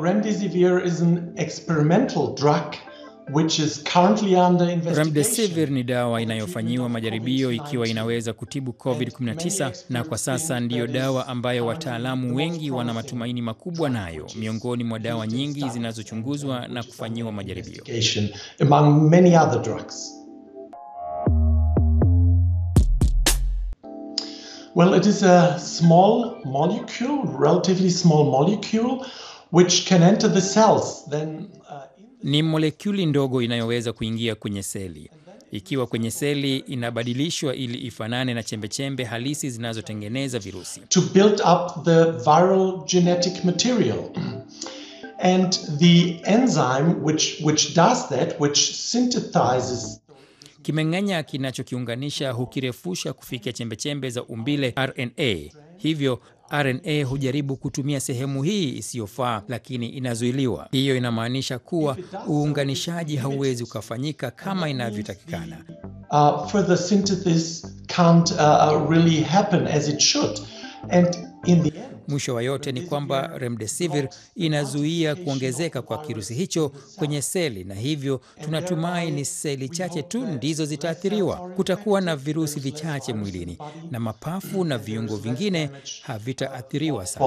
Remdesivir is an experimental drug which is currently under investigation. Remdesivir ni dawa inayofanyiwa majaribio ikiwa inaweza kutibu COVID-19 na kwa sasa ndiyo dawa ambayo wataalamu wengi wana matumaini makubwa nayo miongoni mwa dawa nyingi zinazochunguzwa na kufanyiwa majaribio. Among many other drugs. Well, it is a small molecule, relatively small molecule, which can enter the cells. Then, uh, Ni molekuli ndogo inayoweza kuingia kwenye seli. Ikiwa kwenye seli, inabadilishwa ili ifanane na chembechembe halisi zinazotengeneza virusi. to build up the viral genetic material. And the enzyme which, which does that, which synthesizes Kimeng'enya kinachokiunganisha hukirefusha kufikia chembechembe za umbile RNA. Hivyo RNA hujaribu kutumia sehemu hii isiyofaa, lakini inazuiliwa. Hiyo inamaanisha kuwa uunganishaji hauwezi ukafanyika kama inavyotakikana. uh, Mwisho wa yote ni kwamba remdesivir inazuia kuongezeka kwa kirusi hicho kwenye seli, na hivyo tunatumai ni seli chache tu ndizo zitaathiriwa. Kutakuwa na virusi vichache mwilini na mapafu na viungo vingine havitaathiriwa sana.